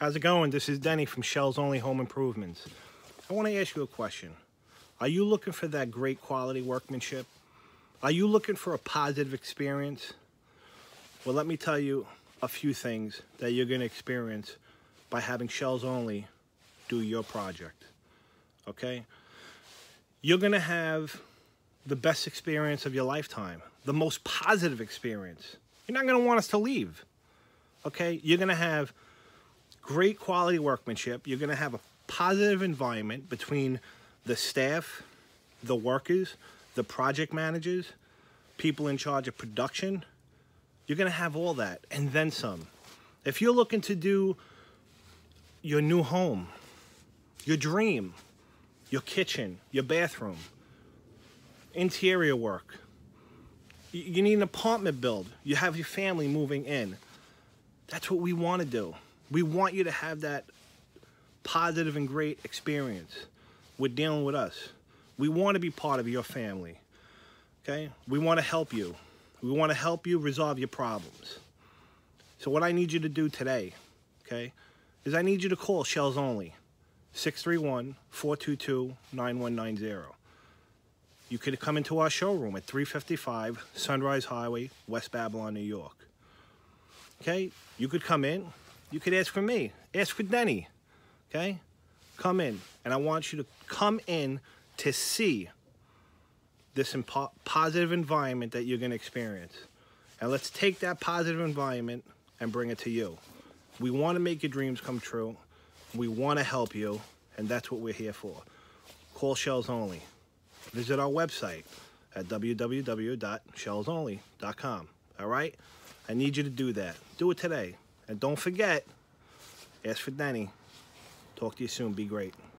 How's it going? This is Denny from Shells Only Home Improvements. I want to ask you a question. Are you looking for that great quality workmanship? Are you looking for a positive experience? Well, let me tell you a few things that you're going to experience by having Shells Only do your project. Okay? You're going to have the best experience of your lifetime, the most positive experience. You're not going to want us to leave. Okay? You're going to have great quality workmanship. You're going to have a positive environment between the staff, the workers, the project managers, people in charge of production. You're going to have all that and then some. If you're looking to do your new home, your dream, your kitchen, your bathroom, interior work, you need an apartment build, you have your family moving in. That's what we want to do. We want you to have that positive and great experience with dealing with us. We want to be part of your family. Okay? We want to help you. We want to help you resolve your problems. So what I need you to do today, okay, is I need you to call Shells Only, 631-422-9190. You could come into our showroom at 355 Sunrise Highway, West Babylon, New York. Okay? You could come in. You could ask for me. Ask for Denny. Okay? Come in. And I want you to come in to see this positive environment that you're going to experience. And let's take that positive environment and bring it to you. We want to make your dreams come true. We want to help you, and that's what we're here for. Call Shells Only. Visit our website at www.shellsonly.com. All right? I need you to do that. Do it today. And don't forget, ask for Denny. Talk to you soon. Be great.